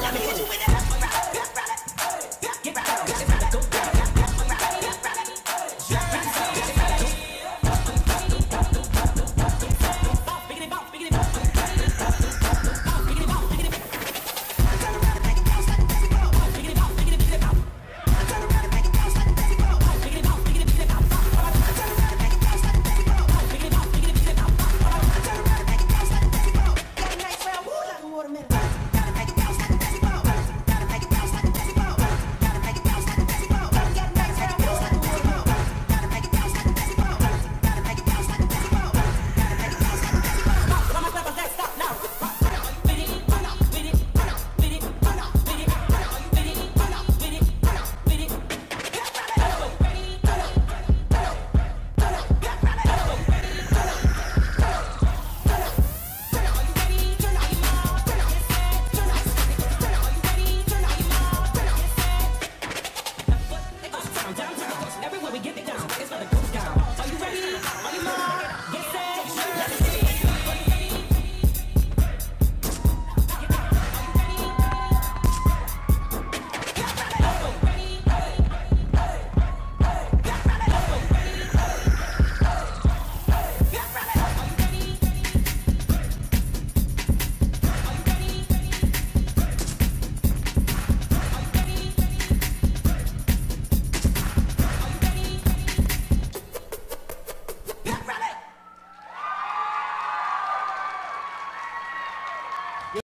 Let me hit you with that.